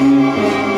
Música